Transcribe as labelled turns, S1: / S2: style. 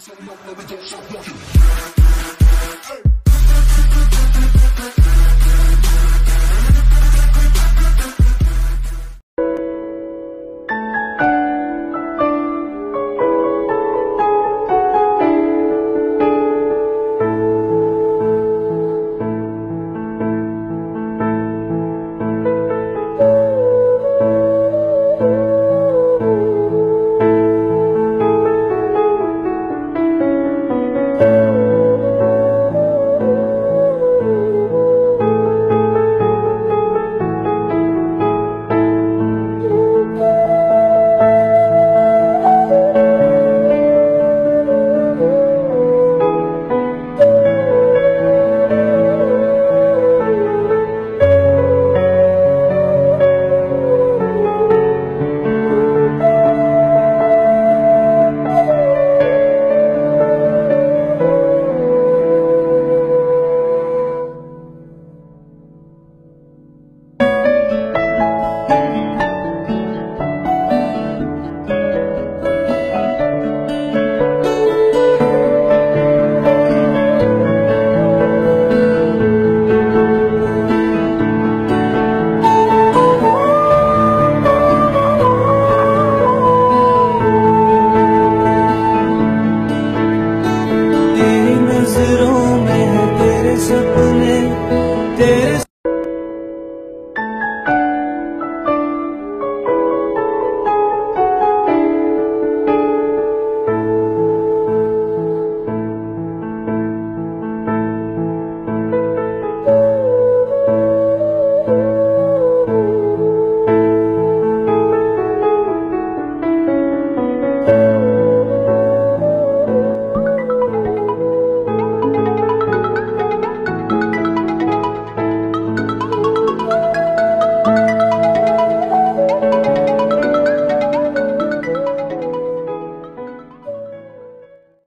S1: so long, no, we don't stop walking. Hey.